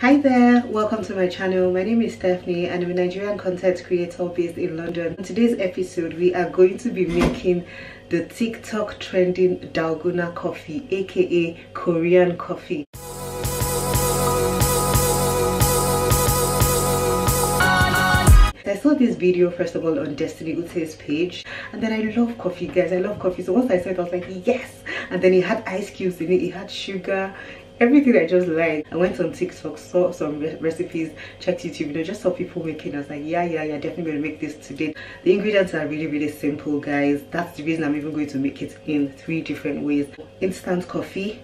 Hi there, welcome to my channel. My name is Stephanie and I'm a Nigerian content creator based in London. In today's episode, we are going to be making the TikTok trending Dalgona coffee, aka Korean coffee. I saw this video first of all on Destiny Ute's page and then I love coffee guys I love coffee so once I saw it I was like yes and then it had ice cubes in it it had sugar everything I just like. I went on TikTok, saw some re recipes, checked YouTube, you know, just saw people making. I was like, yeah, yeah, yeah, definitely gonna make this today. The ingredients are really, really simple, guys. That's the reason I'm even going to make it in three different ways. Instant coffee.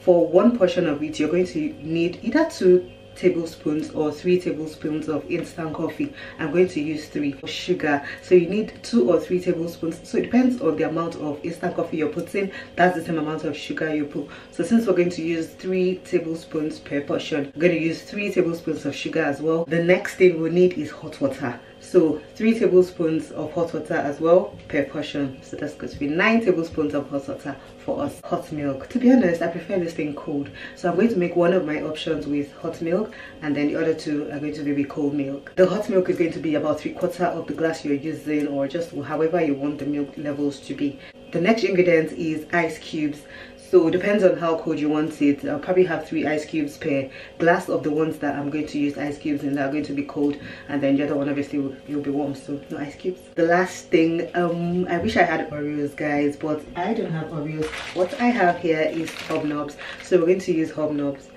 For one portion of it, you're going to need either two tablespoons or three tablespoons of instant coffee. I'm going to use three sugar. So you need two or three tablespoons. So it depends on the amount of instant coffee you're putting. That's the same amount of sugar you put. So since we're going to use three tablespoons per portion i'm going to use three tablespoons of sugar as well. The next thing we need is hot water so three tablespoons of hot water as well per portion. So that's going to be nine tablespoons of hot water for us. Hot milk. To be honest i prefer this thing cold. So i'm going to make one of my options with hot milk and then the other two are going to be with cold milk. The hot milk is going to be about three quarter of the glass you're using or just however you want the milk levels to be. The next ingredient is ice cubes so it depends on how cold you want it. I'll probably have three ice cubes per glass of the ones that i'm going to use ice cubes and that are going to be cold. And then the other one obviously will, will be warm so no ice cubes. The last thing um i wish i had oreos guys but i don't have oreos. What i have here is hobnobs. So we're going to use hobnobs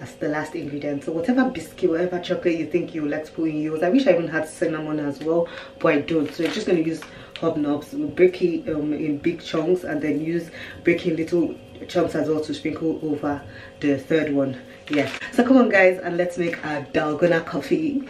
as the last ingredient. So whatever biscuit whatever chocolate you think you like to put in yours i wish i even had cinnamon as well but i don't. So you're just going to use hobnobs. We'll break it um, in big chunks and then use breaking little chunks as well to sprinkle over the third one. Yeah. So come on guys and let's make a dalgona coffee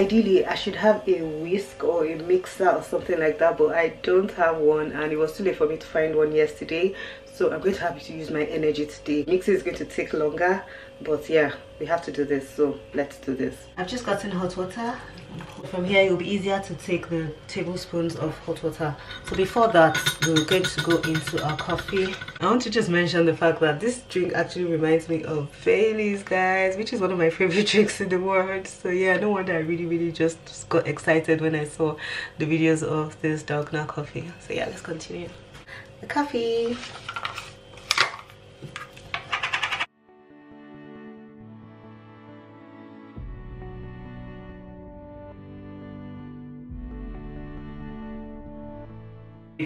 ideally i should have a whisk or a mixer or something like that but i don't have one and it was too late for me to find one yesterday so i'm going to have to use my energy today. Mixing is going to take longer but yeah we have to do this so let's do this. I've just gotten hot water. From here it will be easier to take the tablespoons of hot water. So before that we're going to go into our coffee. I want to just mention the fact that this drink actually reminds me of baileys guys which is one of my favorite drinks in the world. So yeah no wonder i really really just got excited when i saw the videos of this Dalgona coffee. So yeah let's continue. The coffee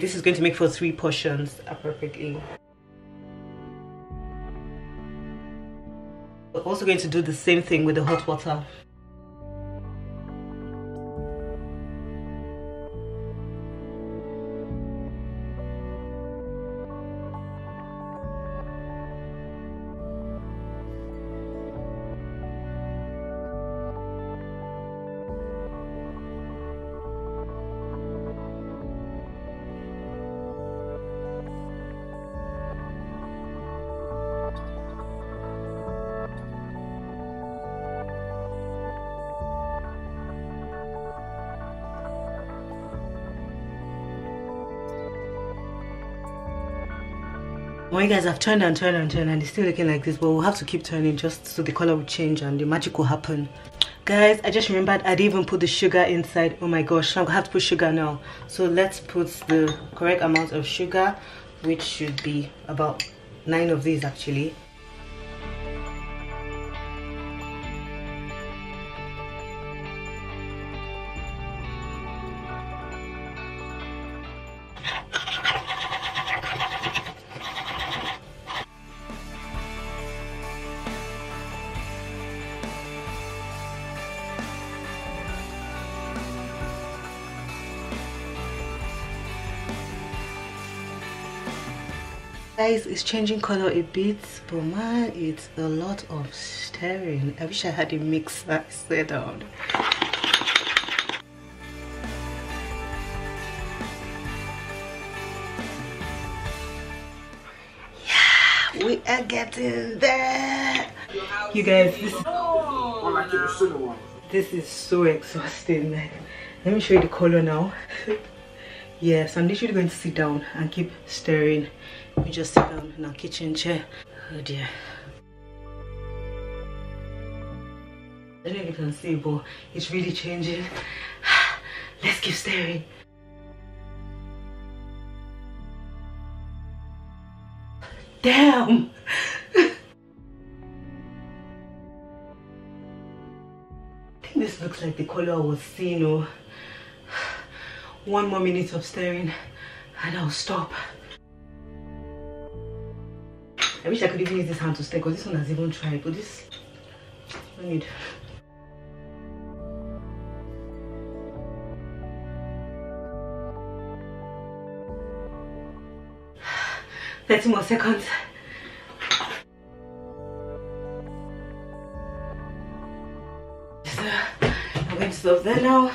This is going to make for three portions appropriately. We're also going to do the same thing with the hot water. Well guys have turned and turned and turned and it's still looking like this but we'll have to keep turning just so the color will change and the magic will happen. Guys i just remembered i didn't even put the sugar inside. Oh my gosh i'm gonna have to put sugar now. So let's put the correct amount of sugar which should be about nine of these actually guys it's changing color a bit but man it's a lot of stirring i wish i had a mixer set down Yeah, we are getting there. You guys, this, this is so exhausting. Like, let me show you the color now. yes, I'm literally going to sit down and keep stirring. We just sit down in our kitchen chair. Oh dear. I don't know if you can see, but it's really changing. Let's keep staring. Damn! I think this looks like the color I was seeing. Oh. One more minute of staring and I'll stop. I wish I could even use this hand to stare because this one has even tried, but this, I need. 30 more seconds. I'm going to stop there now.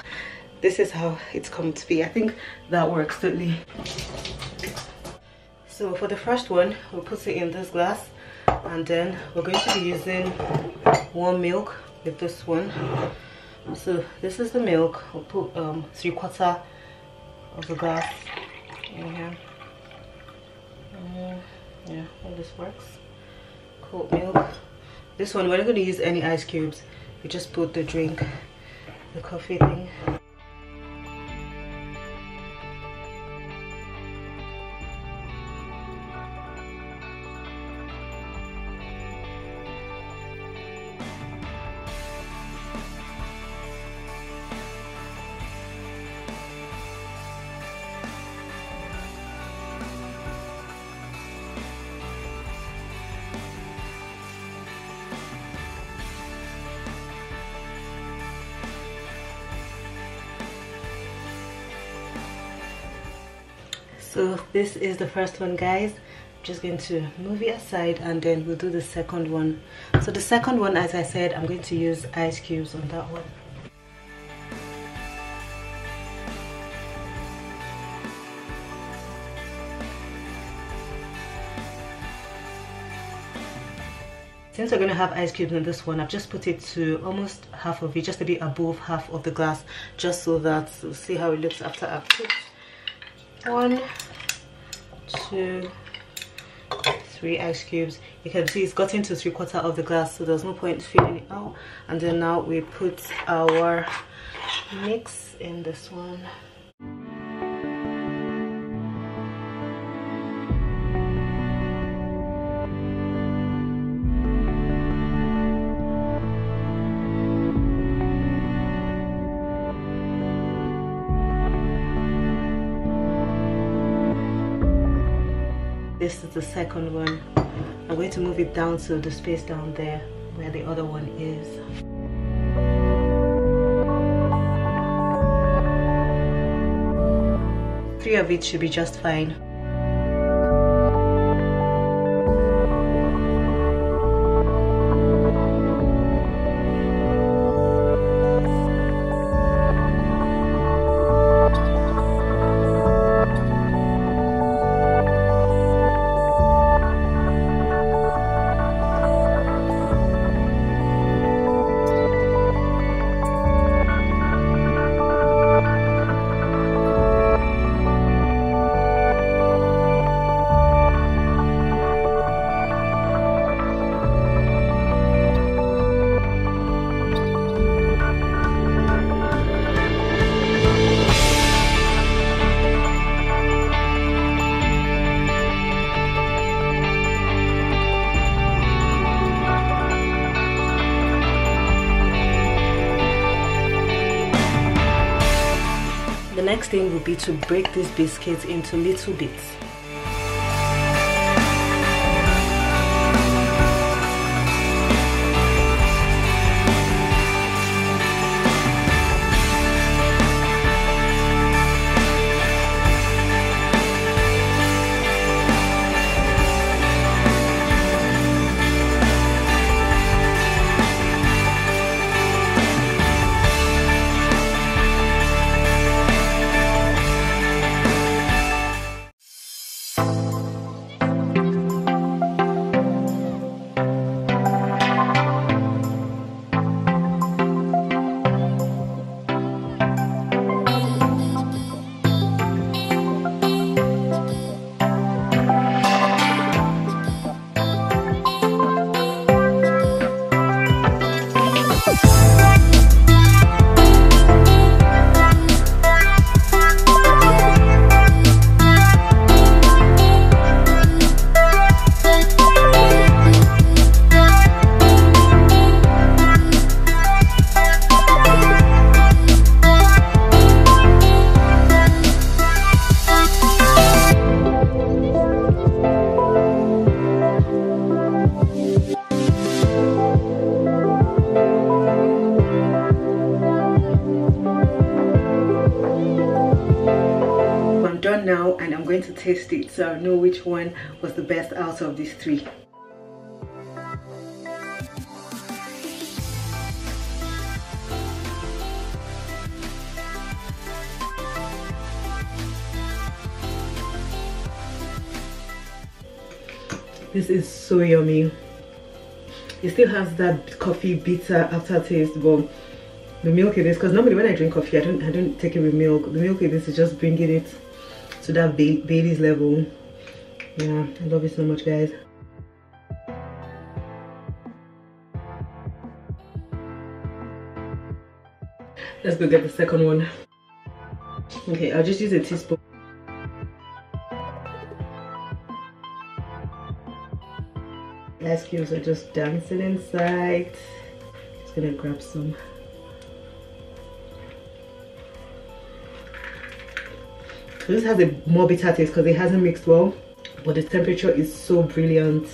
This is how it's come to be. I think that works totally. So for the first one, we'll put it in this glass and then we're going to be using warm milk with this one. So this is the milk. We'll put um, three quarter of the glass in here. Yeah all this works. Cold milk. This one we're not going to use any ice cubes. We just put the drink the coffee thing so this is the first one guys. I'm just going to move it aside and then we'll do the second one. So the second one as I said I'm going to use ice cubes on that one. Since we're going to have ice cubes in this one I've just put it to almost half of it just a bit above half of the glass just so that we'll see how it looks after I've put one two three ice cubes. You can see it's gotten to three quarter of the glass so there's no point filling it out. And then now we put our mix in this one this is the second one. I'm going to move it down to the space down there where the other one is. Three of it should be just fine next thing will be to break these biscuits into little bits so I'll uh, know which one was the best out of these three. This is so yummy. It still has that coffee bitter aftertaste, but the milk in this, because normally when I drink coffee, I don't I don't take it with milk. The milk in this is just bringing it to that Baileys level. Yeah, I love it so much, guys. Let's go get the second one. Okay, I'll just use a teaspoon. ice cubes are just dancing inside just gonna grab some so this has a more bitter taste because it hasn't mixed well but the temperature is so brilliant.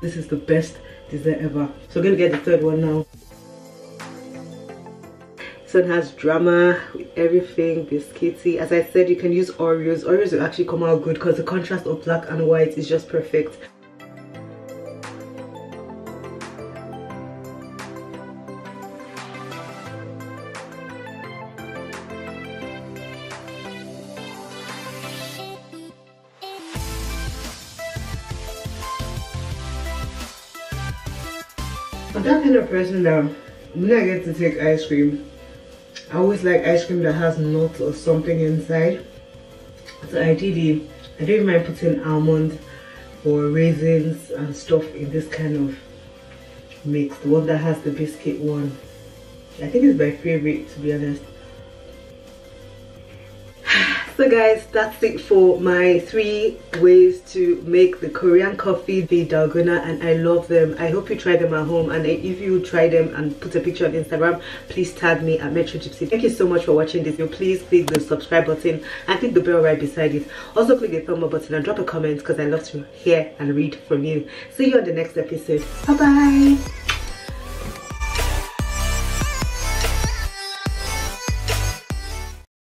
This is the best dessert ever. So I'm gonna get the third one now. This one has drama with everything biscuity. As i said you can use oreos. Oreos will actually come out good because the contrast of black and white is just perfect I'm that kind of person that when I get to take ice cream I always like ice cream that has nuts or something inside. So ideally, I don't mind putting almond or raisins and stuff in this kind of mix. The one that has the biscuit one. I think it's my favorite to be honest so guys that's it for my three ways to make the korean coffee the dalgona and i love them. I hope you try them at home and if you try them and put a picture on instagram please tag me at metrogypsie. Thank you so much for watching this video. Please click the subscribe button and click the bell right beside it. Also click the thumb up button and drop a comment because i love to hear and read from you. See you on the next episode. Bye bye